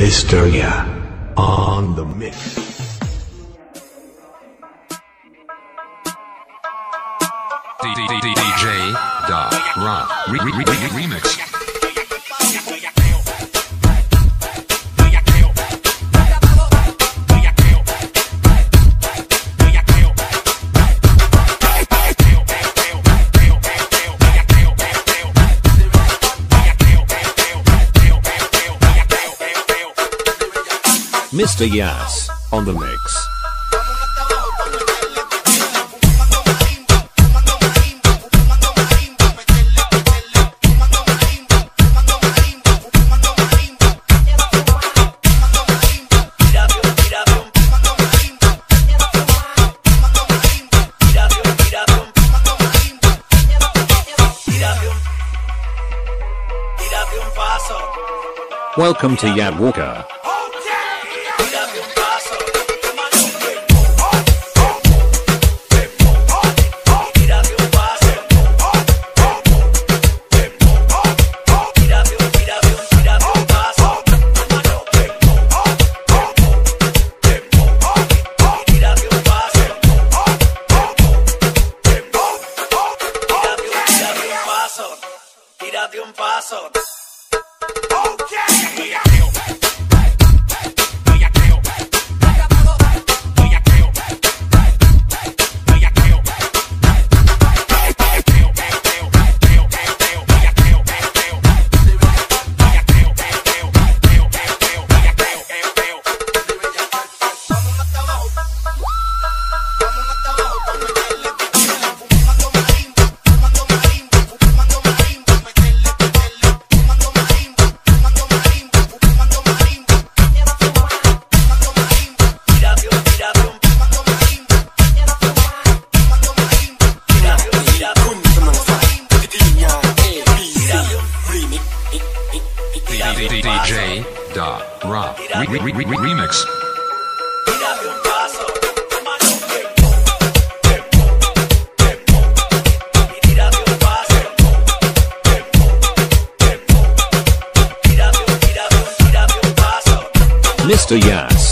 Yeah on the mix. DJ dot Rock Re- re- re- re- Remix. Mr. Yas on the mix. Welcome to Yab Walker. date un paso. Okay, yeah. Un, tírate un paso. Mr. Yas